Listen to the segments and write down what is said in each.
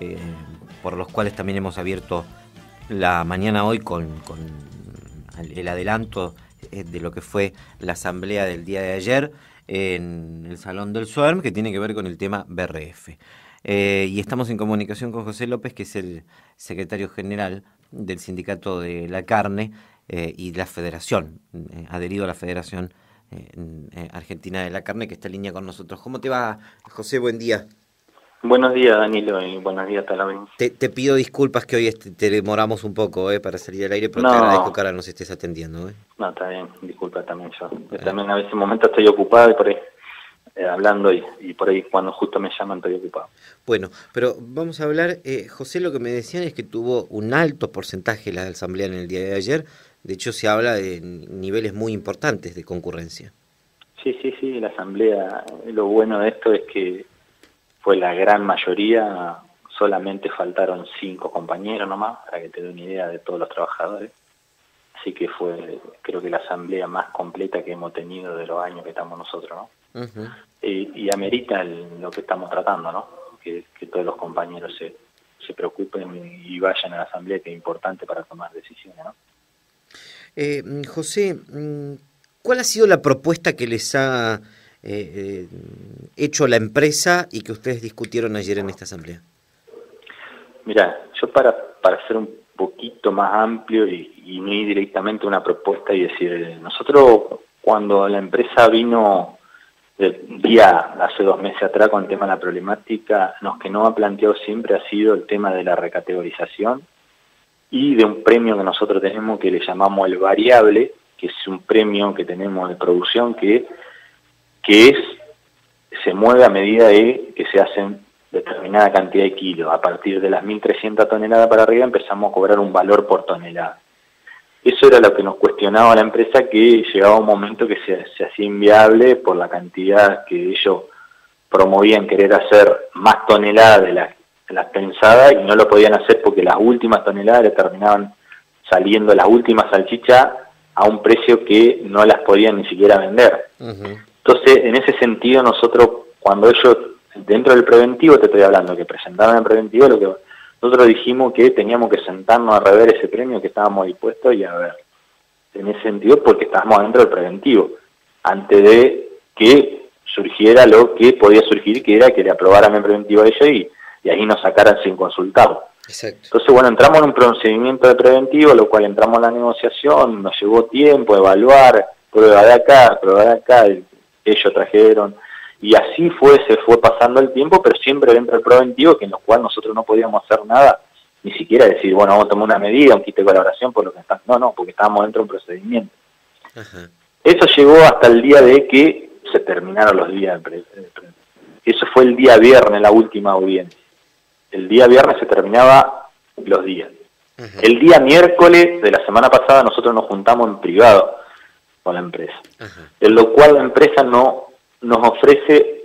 eh, por los cuales también hemos abierto la mañana hoy con, el adelanto eh, de lo que fue la asamblea del día de ayer en el Salón del SUERM, que tiene que ver con el tema BRF. Eh, y estamos en comunicación con José López, que es el secretario general del Sindicato de la Carne y la Federación, adherido a la Federación Argentina de la Carne, que está en línea con nosotros. ¿Cómo te va, José? Buen día. Buenos días, Danilo, y buenos días, Talavén. Te, te pido disculpas que hoy te demoramos un poco eh, para salir al aire, pero te agradezco que ahora nos estés atendiendo. Eh. No, está bien, disculpa también yo. también a veces en momento estoy ocupado y por ahí eh, hablando y, por ahí cuando justo me llaman estoy ocupado. Bueno, pero vamos a hablar, eh, José, lo que me decían es que tuvo un alto porcentaje la asamblea en el día de ayer, de hecho se habla de niveles muy importantes de concurrencia. Sí, sí, sí, la asamblea, lo bueno de esto es que fue la gran mayoría, solamente faltaron cinco compañeros nomás, para que te dé una idea de todos los trabajadores. Así que fue, creo que la asamblea más completa que hemos tenido de los años que estamos nosotros, ¿no? y, amerita lo que estamos tratando, ¿no? Que, todos los compañeros se, se preocupen y vayan a la asamblea, que es importante para tomar decisiones, ¿no? Eh, José, mm, ¿cuál ha sido la propuesta que les ha eh, hecho la empresa y que ustedes discutieron ayer en esta asamblea? Mira, yo para, para ser un poquito más amplio y, no ir directamente a una propuesta y decir, nosotros cuando la empresa vino el día hace dos meses atrás con el tema de la problemática, lo que nos ha planteado siempre ha sido el tema de la recategorización y de un premio que nosotros tenemos que le llamamos el variable, que es un premio que tenemos de producción que que es se mueve a medida de que se hacen determinada cantidad de kilos. A partir de las 1.300 toneladas para arriba empezamos a cobrar un valor por tonelada. Eso era lo que nos cuestionaba la empresa, que llegaba un momento que se, se hacía inviable por la cantidad que ellos promovían querer hacer más toneladas de las, pensadas y no lo podían hacer porque las últimas toneladas le terminaban saliendo las últimas salchichas a un precio que no las podían ni siquiera vender. Entonces, en ese sentido, nosotros, cuando ellos, dentro del preventivo, te estoy hablando, que presentaron el preventivo, lo que nosotros dijimos que teníamos que sentarnos a rever ese premio que estábamos dispuestos y a ver. En ese sentido, porque estábamos dentro del preventivo, antes de que surgiera lo que podía surgir, que era que le aprobaran el preventivo a ellos y, y ahí nos sacaran sin consultar. Entonces, bueno, entramos en un procedimiento de preventivo, lo cual entramos en la negociación, nos llevó tiempo evaluar, prueba de acá, prueba de acá, ellos trajeron, y así fue, se fue pasando el tiempo, pero siempre dentro del preventivo, que en lo cual nosotros no podíamos hacer nada, ni siquiera decir, bueno, vamos a tomar una medida, un kit de colaboración por lo que está, no, no, porque estábamos dentro de un procedimiento. Eso llegó hasta el día de que se terminaron los días del Eso fue el día viernes, la última audiencia. El día viernes se terminaba los días. El día miércoles de la semana pasada nosotros nos juntamos en privado con la empresa. En lo cual la empresa no nos ofrece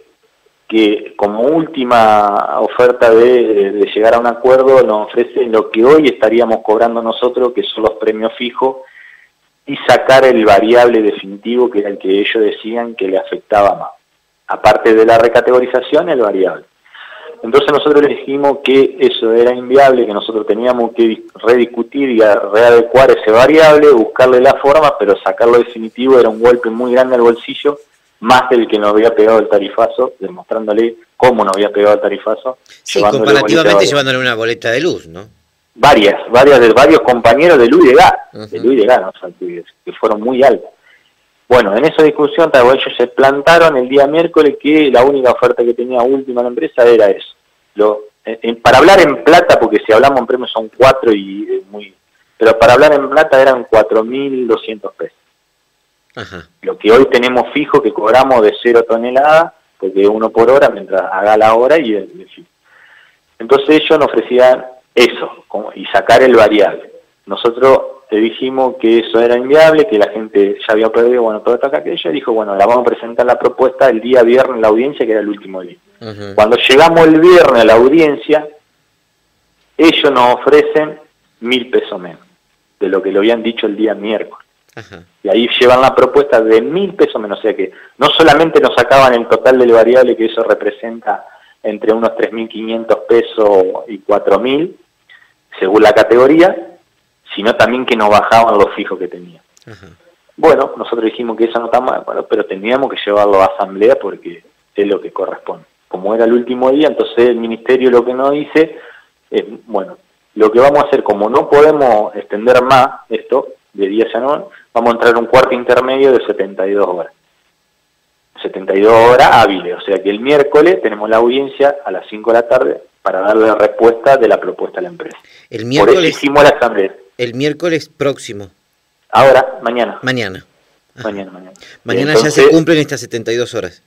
que como última oferta de, llegar a un acuerdo nos ofrece lo que hoy estaríamos cobrando nosotros, que son los premios fijos, y sacar el variable definitivo, que era el que ellos decían que le afectaba más. Aparte de la recategorización, el variable. Entonces nosotros le dijimos que eso era inviable, que nosotros teníamos que rediscutir y readecuar ese variable, buscarle la forma, pero sacarlo definitivo era un golpe muy grande al bolsillo, más del que nos había pegado el tarifazo, demostrándole cómo nos había pegado el tarifazo. Sí, comparativamente llevándole una boleta de luz, ¿no? Varias, varias de varios compañeros de luz y de gas, de luz y de gas, que fueron muy altas. Bueno, en esa discusión ellos se plantaron el día miércoles que la única oferta que tenía última la empresa era eso. Lo, para hablar en plata, porque si hablamos en premios son cuatro y eh, muy... Pero para hablar en plata eran 4.200 pesos. Ajá. Lo que hoy tenemos fijo que cobramos de cero toneladas, porque uno por hora mientras haga la hora y el, Entonces ellos nos ofrecían eso como, y sacar el variable. Nosotros le dijimos que eso era inviable, que la gente ya había perdido, bueno, todo esto acá, que ella dijo, bueno, la vamos a presentar la propuesta el día viernes en la audiencia, que era el último día. Cuando llegamos el viernes a la audiencia, ellos nos ofrecen mil pesos menos de lo que le habían dicho el día miércoles. Y ahí llevan la propuesta de mil pesos menos, o sea que no solamente nos sacaban el total del variable que eso representa entre unos 3.500 pesos y 4.000, según la categoría, sino también que nos bajaban los fijos que tenía. Bueno, nosotros dijimos que eso no está mal, pero teníamos que llevarlo a asamblea porque es lo que corresponde. Como era el último día, entonces el ministerio lo que nos dice es, bueno, lo que vamos a hacer, como no podemos extender más esto, de día ya no, vamos a entrar en un cuarto intermedio de 72 horas. 72 horas hábiles, o sea que el miércoles tenemos la audiencia a las 5 de la tarde para darle respuesta de la propuesta a la empresa. El miércoles, Por eso hicimos la asamblea. El miércoles próximo. Ahora, mañana. Mañana. Mañana, mañana. Mañana ya se cumplen estas 72 horas.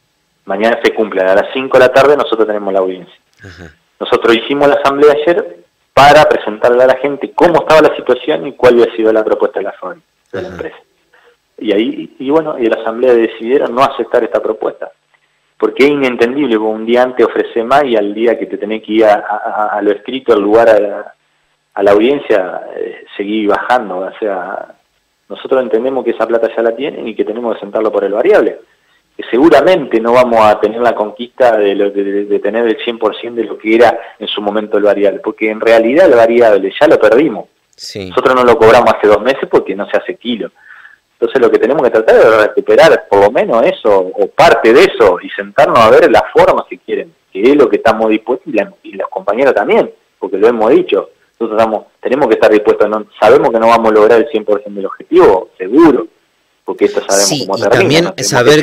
Mañana se cumplen, a las 5 de la tarde nosotros tenemos la audiencia. Nosotros hicimos la asamblea ayer para presentarle a la gente cómo estaba la situación y cuál había sido la propuesta de la, de la empresa. Y ahí, y bueno, y la asamblea decidieron no aceptar esta propuesta. Porque es inentendible, un día antes ofrece más y al día que te tenés que ir a, lo escrito, al lugar, a la, audiencia, eh, seguir bajando. O sea, nosotros entendemos que esa plata ya la tienen y que tenemos que sentarlo por el variable. Que seguramente no vamos a tener la conquista de, de, tener el 100% de lo que era en su momento el variable, porque en realidad el variable ya lo perdimos. Nosotros no lo cobramos hace dos meses porque no se hace kilo. Entonces lo que tenemos que tratar es recuperar por lo menos eso, o parte de eso, y sentarnos a ver la forma si quieren, que es lo que estamos dispuestos, y, los compañeros también, porque lo hemos dicho, nosotros estamos, tenemos que estar dispuestos, no, sabemos que no vamos a lograr el 100% del objetivo, seguro, porque esto sabemos cómo termina. También saber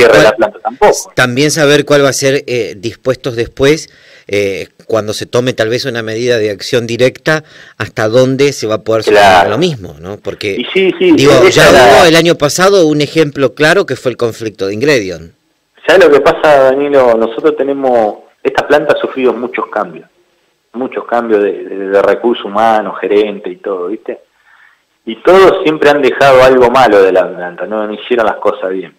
También saber cuál va a ser eh, dispuestos después eh, cuando se tome tal vez una medida de acción directa, hasta dónde se va a poder solucionar lo mismo, ¿no? Porque, digo, ya hubo el año pasado un ejemplo claro que fue el conflicto de Ingredion. ¿Sabes lo que pasa, Danilo? Nosotros tenemos, esta planta ha sufrido muchos cambios, muchos cambios de, de recursos humanos, gerente y todo, ¿viste? Y todos siempre han dejado algo malo de la planta, no, hicieron las cosas bien.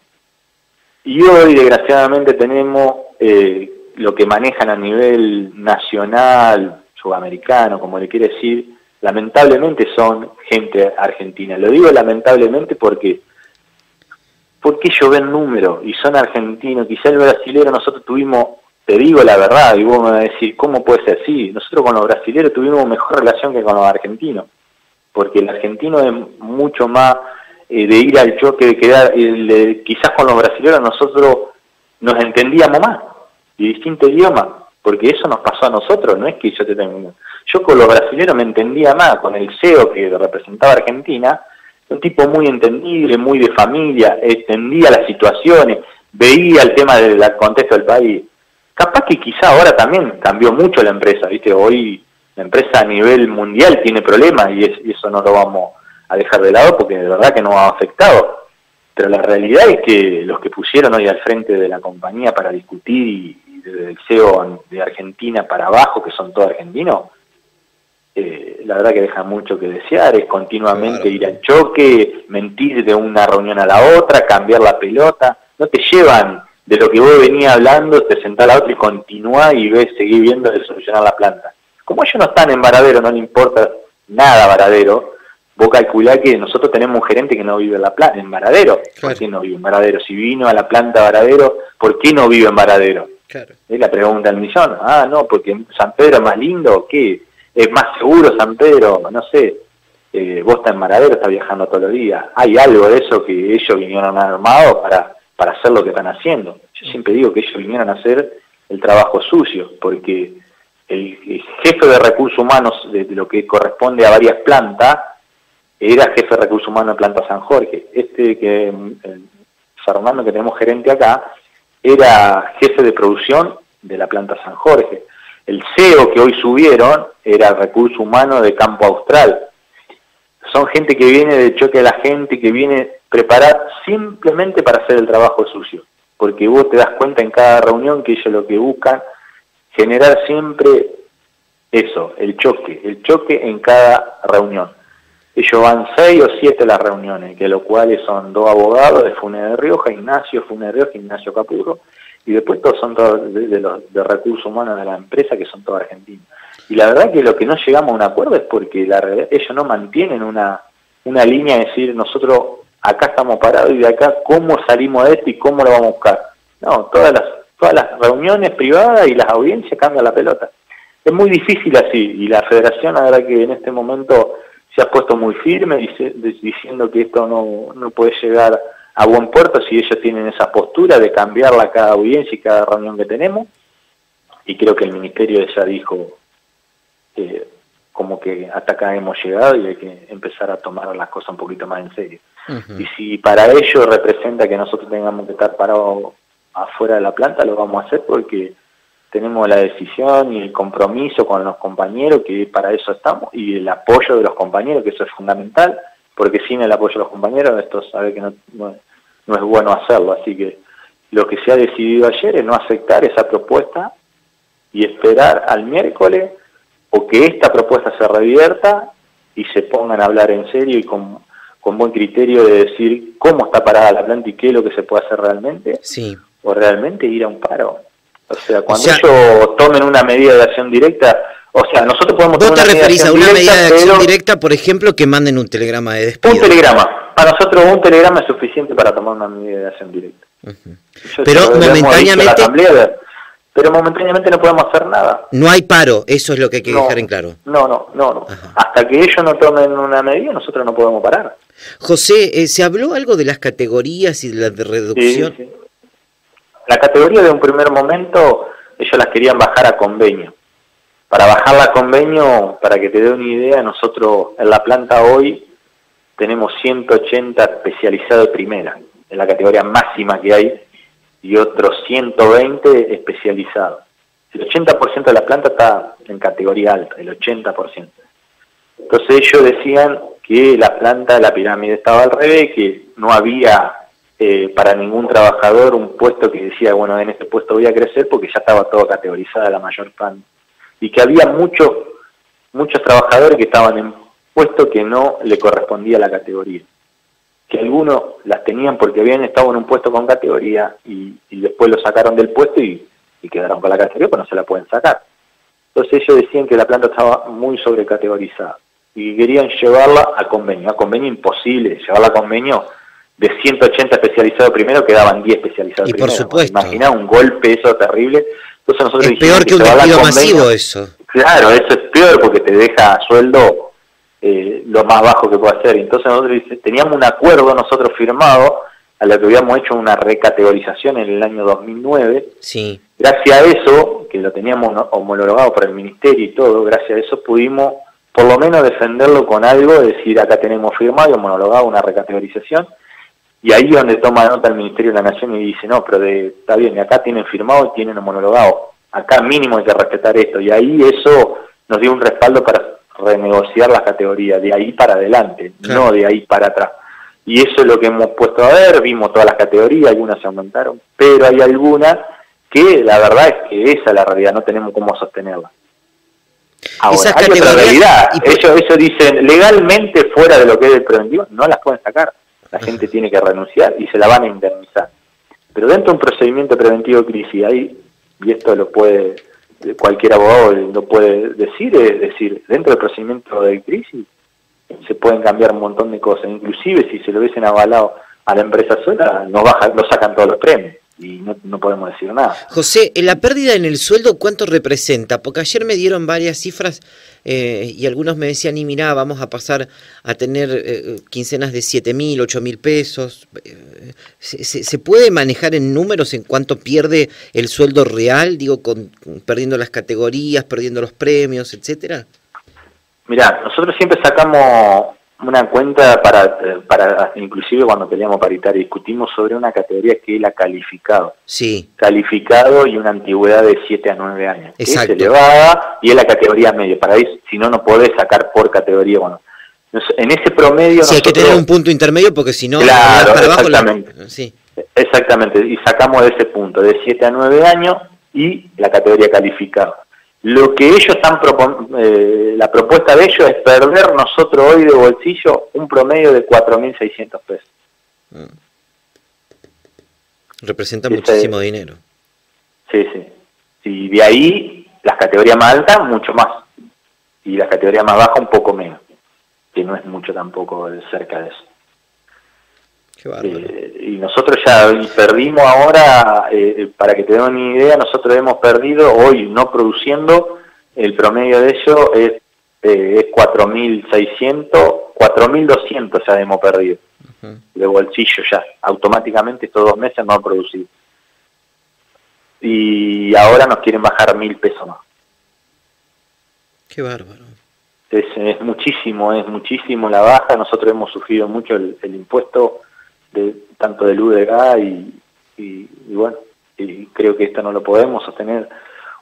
Y hoy, desgraciadamente, tenemos eh, lo que manejan a nivel nacional, sudamericano, como le quiere decir, lamentablemente son gente argentina. Lo digo lamentablemente porque porque ellos ven números y son argentinos. Quizá el brasilero nosotros tuvimos, te digo la verdad, y vos me vas a decir, ¿cómo puede ser así? Nosotros con los brasileros tuvimos mejor relación que con los argentinos, porque el argentino es mucho más eh, de ir al choque, de quedar, quizás con los brasileños nosotros nos entendíamos más y distinto idioma, porque eso nos pasó a nosotros, no es que yo te tengo... Yo con los brasileños me entendía más, con el CEO que representaba Argentina, un tipo muy entendible, muy de familia, entendía las situaciones, veía el tema del contexto del país. Capaz que quizá ahora también cambió mucho la empresa, ¿viste? Hoy la empresa a nivel mundial tiene problemas y, y eso no lo vamos a dejar de lado porque de verdad que nos ha afectado. Pero la realidad es que los que pusieron hoy al frente de la compañía para discutir y, desde el CEO de Argentina para abajo, que son todos argentinos, eh, la verdad que deja mucho que desear, es continuamente ir al choque, mentir de una reunión a la otra, cambiar la pelota, no te llevan de lo que vos venías hablando, te sentás a la otra y continúa y ves, seguir viendo de solucionar la planta. Como ellos no están en Varadero, no le importa nada Varadero, vos calculá que nosotros tenemos un gerente que no vive en la planta, en Varadero. ¿Por qué no vive en Varadero? Si vino a la planta Varadero, ¿por qué no vive en Varadero? Es la pregunta del millón. Ah, no, porque San Pedro es más lindo, ¿qué? ¿Es más seguro San Pedro? No sé. Eh, vos estás en Varadero, estás viajando todos los días. Hay algo de eso que ellos vinieron armados para, para hacer lo que están haciendo. Yo siempre digo que ellos vinieron a hacer el trabajo sucio, porque el, jefe de recursos humanos de, lo que corresponde a varias plantas era jefe de recursos humanos de Planta San Jorge. Este que Fernando, que tenemos gerente acá, era jefe de producción de la planta San Jorge. El CEO que hoy subieron era recurso humano de Campo Austral. Son gente que viene de choque a la gente, que viene preparada simplemente para hacer el trabajo sucio. Porque vos te das cuenta en cada reunión que ellos lo que buscan, generar siempre eso, el choque, el choque en cada reunión. Ellos van seis o siete las reuniones, que lo cuales son dos abogados de Funes de Rioja, Ignacio Funes de Rioja, Ignacio Capurro, y después todos son todos de, los de recursos humanos de la empresa, que son todos argentinos. Y la verdad que lo que no llegamos a un acuerdo es porque la, ellos no mantienen una, una línea de decir, nosotros acá estamos parados y de acá cómo salimos de esto y cómo lo vamos a buscar. No, todas las todas las reuniones privadas y las audiencias cambian la pelota. Es muy difícil así y la federación, verdad que en este momento se ha puesto muy firme diciendo que esto no, no puede llegar a buen puerto si ellos tienen esa postura de cambiarla cada audiencia y cada reunión que tenemos. Y creo que el ministerio ya dijo eh, como que hasta acá hemos llegado y hay que empezar a tomar las cosas un poquito más en serio. Y si para ello representa que nosotros tengamos que estar parados afuera de la planta, lo vamos a hacer porque tenemos la decisión y el compromiso con los compañeros, que para eso estamos, y el apoyo de los compañeros, que eso es fundamental, porque sin el apoyo de los compañeros esto sabe que no, no, es bueno hacerlo. Así que lo que se ha decidido ayer es no aceptar esa propuesta y esperar al miércoles o que esta propuesta se revierta y se pongan a hablar en serio y con con buen criterio de decir cómo está parada la planta y qué es lo que se puede hacer realmente, sí. O realmente ir a un paro. O sea, cuando ellos tomen una medida de acción directa, o sea, nosotros podemos ¿Vos te referís a una medida de acción directa, por ejemplo, que manden un telegrama de despido? Un telegrama. Para nosotros un telegrama es suficiente para tomar una medida de acción directa. Pero momentáneamente pero momentáneamente no podemos hacer nada. No hay paro, eso es lo que hay que dejar en claro. No, no, no, no. Hasta que ellos no tomen una medida, nosotros no podemos parar. José, eh, ¿se habló algo de las categorías y de la reducción? Sí, sí. La categoría de un primer momento, ellos las querían bajar a convenio. Para bajarla a convenio, para que te dé una idea, nosotros en la planta hoy tenemos 180 especializados de primera, en la categoría máxima que hay, y otros 120 especializados. El 80% de la planta está en categoría alta, el 80%. Entonces ellos decían que la planta de la pirámide estaba al revés, que no había eh, para ningún trabajador un puesto que decía, bueno, en este puesto voy a crecer porque ya estaba todo categorizada la mayor planta. Y que había muchos muchos trabajadores que estaban en puesto que no le correspondía la categoría que algunos las tenían porque habían estado en un puesto con categoría y, después lo sacaron del puesto y, quedaron con la categoría, pues no se la pueden sacar. Entonces ellos decían que la planta estaba muy sobrecategorizada y querían llevarla a convenio. A convenio imposible, llevarla a convenio de 180 especializados primero quedaban 10 especializados y primero. por supuesto. Imagina un golpe eso terrible. Entonces nosotros es peor que, un despido masivo eso. Claro, eso es peor porque te deja sueldo eh, lo más bajo que puede hacer. Entonces nosotros teníamos un acuerdo nosotros firmado a lo que habíamos hecho una recategorización en el año 2009. Sí. Gracias a eso, que lo teníamos homologado por el ministerio y todo, gracias a eso pudimos por lo menos defenderlo con algo, decir acá tenemos firmado y homologado una recategorización. Y ahí es donde toma nota el Ministerio de la Nación y dice, no, pero de, está bien, acá tienen firmado y tienen homologado. Acá mínimo hay que respetar esto. Y ahí eso nos dio un respaldo para renegociar las categorías, de ahí para adelante, no de ahí para atrás. Y eso es lo que hemos puesto a ver, vimos todas las categorías, algunas se aumentaron, pero hay algunas que la verdad es que esa es la realidad, no tenemos cómo sostenerla. Ahora, hay otra realidad, ellos, ellos dicen legalmente fuera de lo que es el preventivo, no las pueden sacar, la gente tiene que renunciar y se la van a indemnizar. Pero dentro de un procedimiento preventivo de crisis, ahí, y esto lo puede cualquier abogado lo puede decir, es decir, dentro del procedimiento de crisis se pueden cambiar un montón de cosas, inclusive si se lo hubiesen avalado a la empresa sola, nos, baja, nos sacan todos los premios y no, podemos decir nada. José, ¿la pérdida en el sueldo cuánto representa? Porque ayer me dieron varias cifras eh, y algunos me decían, y mira, vamos a pasar a tener eh, quincenas de 7 mil, 8 mil pesos. Eh, ¿se, puede manejar en números en cuánto pierde el sueldo real? Digo, con, perdiendo las categorías, perdiendo los premios, etcétera. Mira, nosotros siempre sacamos una cuenta para, para inclusive cuando peleamos paritaria, discutimos sobre una categoría que es la calificado. Sí. Calificado y una antigüedad de 7 a 9 años. Exacto. Es elevada y es la categoría media. Para ahí, si no, no podés sacar por categoría. Bueno, en ese promedio... Sí, hay que tener un punto intermedio porque si no... Claro, exactamente. Sí. Exactamente, y sacamos de ese punto, de 7 a 9 años y la categoría calificado. Lo que ellos están eh, la propuesta de ellos es perder nosotros hoy de bolsillo un promedio de 4.600 pesos. Mm. Representa muchísimo dinero. Sí, sí. Y de ahí las categorías más altas mucho más. Y las categorías más bajas un poco menos. Que no es mucho tampoco cerca de eso. Eh, y nosotros ya perdimos ahora, eh, para que te den una idea, nosotros hemos perdido hoy no produciendo, el promedio de ello es, eh, es 4.600, 4.200 ya hemos perdido de bolsillo ya, automáticamente estos dos meses no han producido. Y ahora nos quieren bajar mil pesos más. Qué bárbaro. Es, muchísimo, es muchísimo la baja. Nosotros hemos sufrido mucho el, impuesto de tanto de luz de gas y, y, bueno, y creo que esto no lo podemos sostener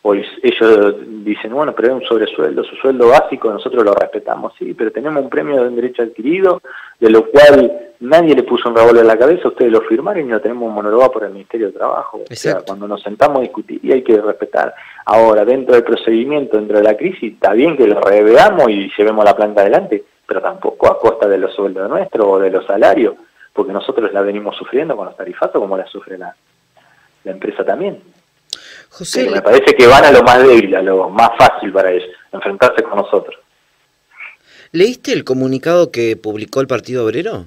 o ellos dicen, bueno, pero es un sobresueldo, su sueldo básico, nosotros lo respetamos, sí, pero tenemos un premio de un derecho adquirido, de lo cual nadie le puso un revólver en la cabeza, ustedes lo firmaron y lo tenemos un por el Ministerio de Trabajo. O sea, cuando nos sentamos a discutir y hay que respetar. Ahora, dentro del procedimiento, dentro de la crisis, está bien que lo reveamos y llevemos la planta adelante, pero tampoco a costa de los sueldos nuestros o de los salarios, porque nosotros la venimos sufriendo con los tarifatos como la sufre la, la empresa también. José, me parece que van a lo más débil, a lo más fácil para ellos, enfrentarse con nosotros. ¿Leíste el comunicado que publicó el Partido Obrero?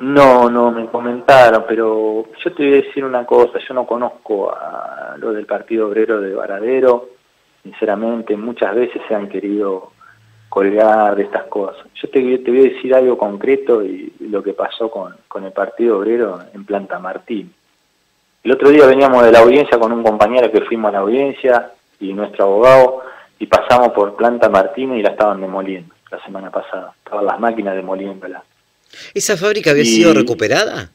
No, no, me comentaron, pero yo te voy a decir una cosa, yo no conozco a lo del Partido Obrero de Varadero, sinceramente, muchas veces se han querido colgar de estas cosas. Yo te, te voy a decir algo concreto y, lo que pasó con, con el Partido Obrero en Planta Martín. El otro día veníamos de la audiencia con un compañero que fuimos a la audiencia y nuestro abogado y pasamos por Planta Martínez y la estaban demoliendo la semana pasada. Estaban las máquinas demoliéndola. ¿Esa fábrica había sido recuperada?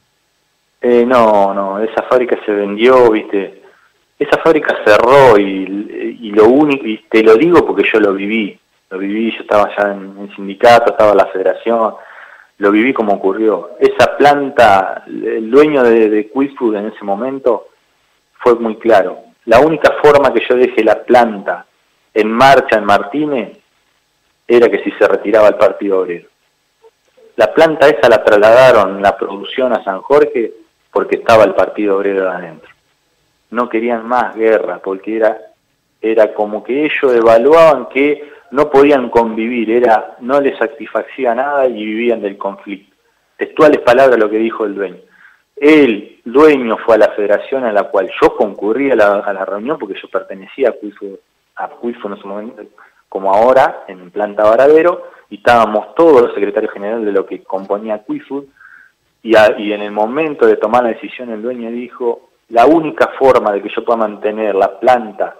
Eh, no, no, esa fábrica se vendió, viste. Esa fábrica cerró y, y, lo único, y te lo digo porque yo lo viví, lo viví, yo estaba ya en el sindicato, estaba en la federación, lo viví como ocurrió. Esa planta, el dueño de, de en ese momento fue muy claro. La única forma que yo dejé la planta en marcha en Martínez era que si se retiraba el Partido Obrero. La planta esa la trasladaron la producción a San Jorge porque estaba el Partido Obrero adentro. No querían más guerra porque era, era como que ellos evaluaban que no podían convivir, era no les satisfacía nada y vivían del conflicto. Textuales palabras lo que dijo el dueño. El dueño fue a la federación a la cual yo concurrí a la, reunión porque yo pertenecía a Cuifo, a Cuifo en ese momento, como ahora, en planta Varadero, y estábamos todos los secretarios generales de lo que componía Cuifo, y, y en el momento de tomar la decisión el dueño dijo, la única forma de que yo pueda mantener la planta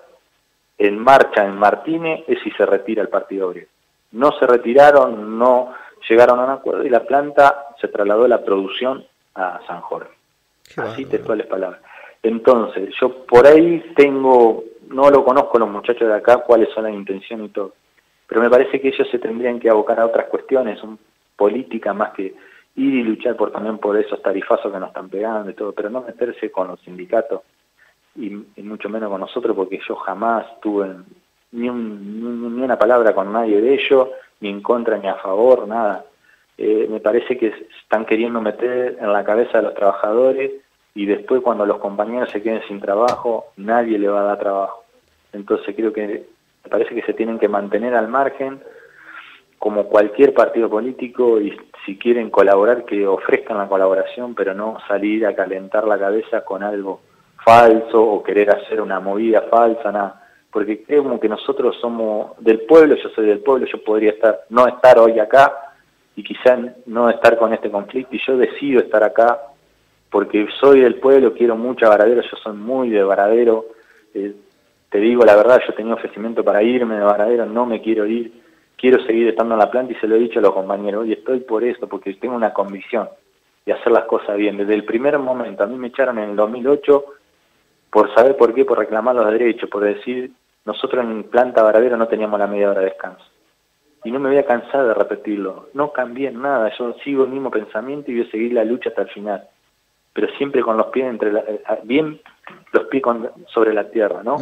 en marcha en Martínez es si se retira el Partido Obrero. No se retiraron, no llegaron a un acuerdo y la planta se trasladó la producción a San Jorge. Así textuales palabras. Entonces, yo por ahí tengo, no lo conozco los muchachos de acá, cuáles son las intenciones y todo, pero me parece que ellos se tendrían que abocar a otras cuestiones, son política más que ir y luchar por también por esos tarifazos que nos están pegando y todo, pero no meterse con los sindicatos y, mucho menos con nosotros porque yo jamás tuve ni, ni, una palabra con nadie de ellos, ni en contra ni a favor, nada. Eh, me parece que están queriendo meter en la cabeza de los trabajadores y después cuando los compañeros se queden sin trabajo, nadie le va a dar trabajo. Entonces creo que me parece que se tienen que mantener al margen como cualquier partido político y si quieren colaborar que ofrezcan la colaboración, pero no salir a calentar la cabeza con algo falso o querer hacer una movida falsa, nada. Porque creo que nosotros somos del pueblo, yo soy del pueblo, yo podría estar no estar hoy acá y quizá no estar con este conflicto y yo decido estar acá porque soy del pueblo, quiero mucho a Varadero, yo soy muy de Varadero, eh, te digo la verdad, yo tenía ofrecimiento para irme de Varadero, no me quiero ir, quiero seguir estando en la planta y se lo he dicho a los compañeros, y estoy por eso, porque tengo una convicción de hacer las cosas bien. Desde el primer momento, a mí me echaron en el 2008 por saber por qué, por reclamar los derechos, por decir, nosotros en planta Varadero no teníamos la media hora de descanso. Y no me voy a cansar de repetirlo, no cambié nada, yo sigo el mismo pensamiento y voy a seguir la lucha hasta el final. Pero siempre con los pies entre eh, bien los pies sobre la tierra, ¿no?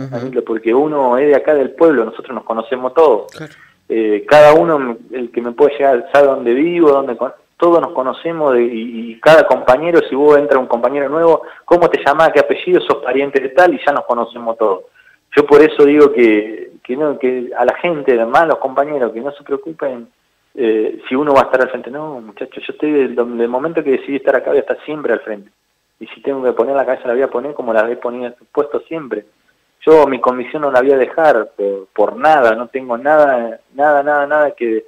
Porque uno es de acá del pueblo, nosotros nos conocemos todos. Eh, cada uno, el que me puede llegar, sabe dónde vivo, dónde todos nos conocemos y, cada compañero, si vos entra un compañero nuevo, ¿cómo te llamás? ¿Qué apellido? Sos pariente de tal y ya nos conocemos todos. Yo por eso digo que, que, no, que a la gente, además los compañeros, que no se preocupen eh, si uno va a estar al frente. No, muchachos, yo estoy del, momento que decidí estar acá voy a estar siempre al frente. Y si tengo que poner la cabeza la voy a poner como la he puesto siempre. Yo mi comisión no la voy a dejar por, por nada, no tengo nada, nada, nada, nada que,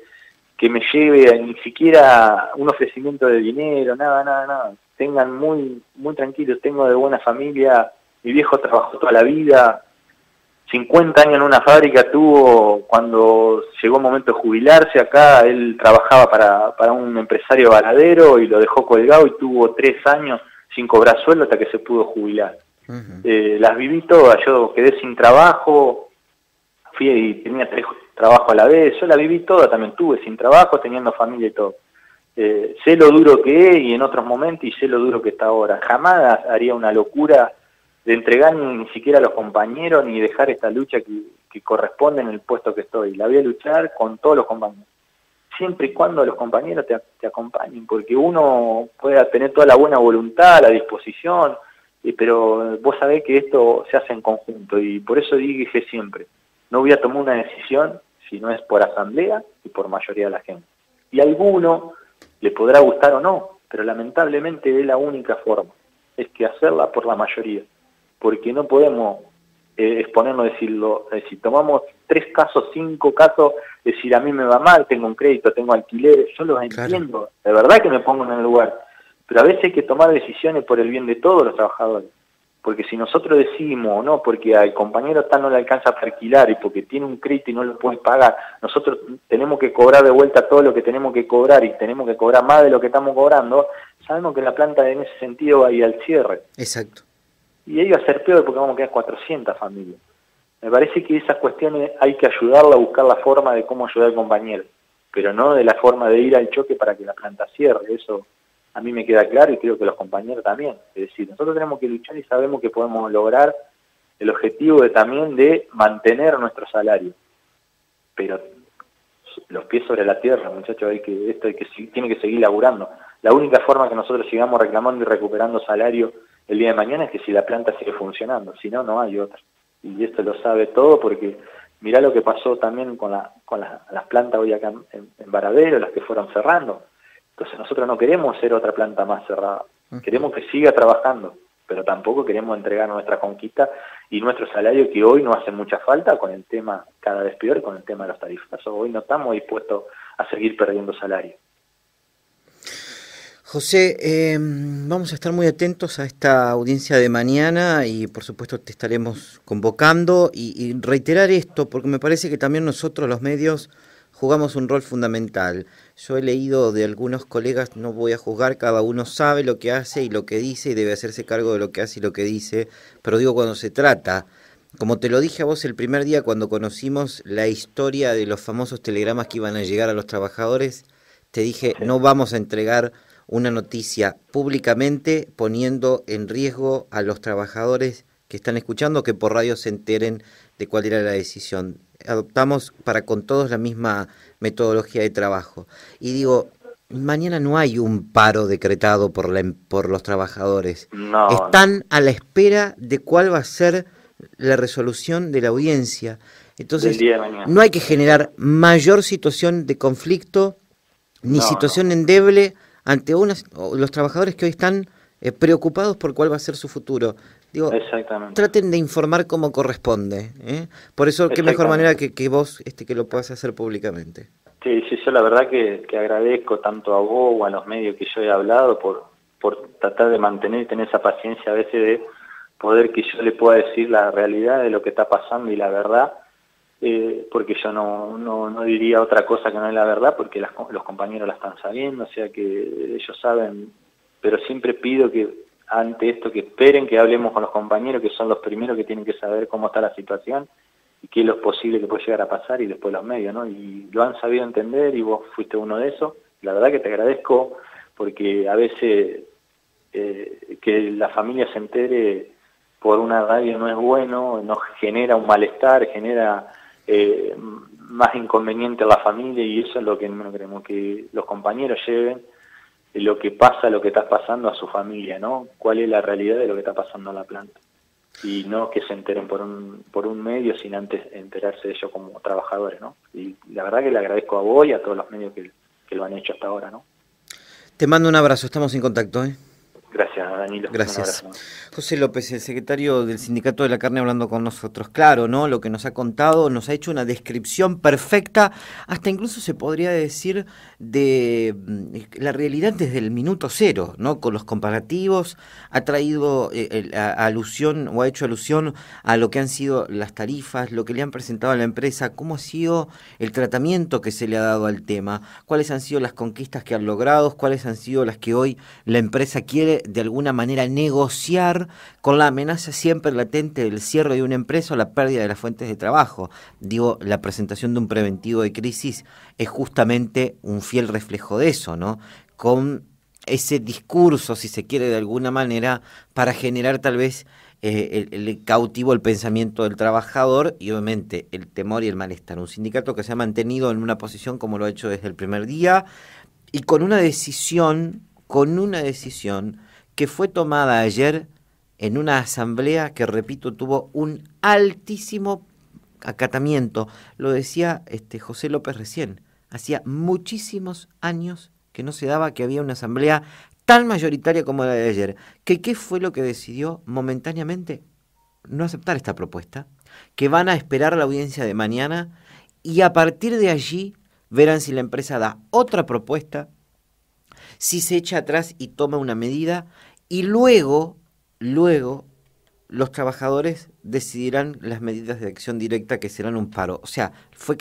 que me lleve a ni siquiera un ofrecimiento de dinero, nada, nada, nada. Tengan muy, muy tranquilos, tengo de buena familia, mi viejo trabajó toda la vida, 50 años en una fábrica tuvo cuando llegó el momento de jubilarse acá, él trabajaba para, para un empresario baladero y lo dejó colgado y tuvo tres años sin cobrar sueldo hasta que se pudo jubilar. eh, las viví todas, yo quedé sin trabajo, fui y tenía tres trabajos a la vez, yo la viví toda, también tuve sin trabajo, teniendo familia y todo. Eh, sé lo duro que es y en otros momentos y sé lo duro que está ahora. Jamás haría una locura de entregar ni, siquiera a los compañeros ni dejar esta lucha que, que, corresponde en el puesto que estoy. La voy a luchar con todos los compañeros. Siempre y cuando los compañeros te, te acompañen, porque uno puede tener toda la buena voluntad, la disposición, pero vos sabés que esto se hace en conjunto y por eso dije siempre, no voy a tomar una decisión si no es por asamblea y por mayoría de la gente. Y a alguno le podrá gustar o no, pero lamentablemente es la única forma, es que hacerla por la mayoría porque no podemos eh, exponernos, decirlo, eh, si tomamos tres casos, cinco casos, decir a mí me va mal, tengo un crédito, tengo alquileres, yo los entiendo, de verdad que me pongo en el lugar, pero a veces hay que tomar decisiones por el bien de todos los trabajadores, porque si nosotros decimos, no, porque al compañero tal no le alcanza para alquilar y porque tiene un crédito y no lo puede pagar, nosotros tenemos que cobrar de vuelta todo lo que tenemos que cobrar y tenemos que cobrar más de lo que estamos cobrando, sabemos que la planta en ese sentido va a ir al cierre. Exacto y ahí va a ser peor porque vamos a quedar 400 familias. Me parece que esas cuestiones hay que ayudarla a buscar la forma de cómo ayudar al compañero, pero no de la forma de ir al choque para que la planta cierre. Eso a mí me queda claro y creo que los compañeros también. Es decir, nosotros tenemos que luchar y sabemos que podemos lograr el objetivo de también de mantener nuestro salario. Pero los pies sobre la tierra, muchachos, hay que, esto hay que, tiene que seguir laburando. La única forma que nosotros sigamos reclamando y recuperando salario el día de mañana es que si la planta sigue funcionando, si no, no hay otra. Y esto lo sabe todo porque mirá lo que pasó también con, la, con las plantas hoy acá en, en Varadero, las que fueron cerrando. Entonces nosotros no queremos ser otra planta más cerrada, queremos que siga trabajando, pero tampoco queremos entregar nuestra conquista y nuestro salario que hoy no hace mucha falta con el tema cada vez peor, con el tema de los tarifas. Hoy no estamos dispuestos a seguir perdiendo salario. José, eh, vamos a estar muy atentos a esta audiencia de mañana y por supuesto te estaremos convocando y, y, reiterar esto porque me parece que también nosotros los medios jugamos un rol fundamental. Yo he leído de algunos colegas, no voy a juzgar, cada uno sabe lo que hace y lo que dice y debe hacerse cargo de lo que hace y lo que dice, pero digo cuando se trata, como te lo dije a vos el primer día cuando conocimos la historia de los famosos telegramas que iban a llegar a los trabajadores, te dije, no vamos a entregar una noticia públicamente poniendo en riesgo a los trabajadores que están escuchando que por radio se enteren de cuál era la decisión. Adoptamos para con todos la misma metodología de trabajo. Y digo, mañana no hay un paro decretado por, la, por los trabajadores. No. Están a la espera de cuál va a ser la resolución de la audiencia. Entonces, no hay que generar mayor situación de conflicto ni no, situación no. endeble ante unas, los trabajadores que hoy están eh, preocupados por cuál va a ser su futuro. Digo, traten de informar como corresponde. ¿eh? Por eso, qué mejor manera que, que vos este, que lo puedas hacer públicamente. Sí, sí, yo la verdad que, que, agradezco tanto a vos o a los medios que yo he hablado por, por tratar de mantener y tener esa paciencia a veces de poder que yo le pueda decir la realidad de lo que está pasando y la verdad eh, porque yo no, no, no, diría otra cosa que no es la verdad, porque las, los compañeros la están sabiendo, o sea que ellos saben, pero siempre pido que ante esto que esperen que hablemos con los compañeros, que son los primeros que tienen que saber cómo está la situación y qué es lo posible que puede llegar a pasar y después los medios, ¿no? Y lo han sabido entender y vos fuiste uno de esos. La verdad que te agradezco porque a veces eh, que la familia se entere por una radio no es bueno, nos genera un malestar, genera eh, más inconveniente a la familia y eso es lo que no queremos, que los compañeros lleven lo que pasa, lo que está pasando a su familia, ¿no? ¿Cuál es la realidad de lo que está pasando a la planta? y no que se enteren por un, por un medio sin antes enterarse de ellos como trabajadores, ¿no? Y la verdad que le agradezco a vos y a todos los medios que, que lo han hecho hasta ahora, ¿no? Te mando un abrazo, estamos en contacto, ¿eh? Gracias, Danilo. Gracias. José López, el secretario del Sindicato de la Carne, hablando con nosotros. Claro, ¿no? Lo que nos ha contado, nos ha hecho una descripción perfecta, hasta incluso se podría decir de mm, la realidad desde el minuto cero, ¿no? Con los comparativos, ha traído eh, alusión o ha hecho alusión a lo que han sido las tarifas, lo que le han presentado a la empresa, cómo ha sido el tratamiento que se le ha dado al tema, cuáles han sido las conquistas que han logrado, cuáles han sido las que hoy la empresa quiere de alguna manera negociar con la amenaza siempre latente del cierre de una empresa o la pérdida de las fuentes de trabajo. Digo, la presentación de un preventivo de crisis es justamente un fiel reflejo de eso, ¿no? Con ese discurso, si se quiere de alguna manera, para generar tal vez eh, el, cautivo el pensamiento del trabajador y obviamente el temor y el malestar. Un sindicato que se ha mantenido en una posición como lo ha hecho desde el primer día y con una decisión, con una decisión que fue tomada ayer en una asamblea que, repito, tuvo un altísimo acatamiento. Lo decía este José López recién. Hacía muchísimos años que no se daba que había una asamblea tan mayoritaria como la de ayer. ¿Que ¿Qué fue lo que decidió momentáneamente? No aceptar esta propuesta. Que van a esperar la audiencia de mañana y a partir de allí verán si la empresa da otra propuesta, si se echa atrás y toma una medida y luego, luego, los trabajadores decidirán las medidas de acción directa que serán un paro. O sea, fue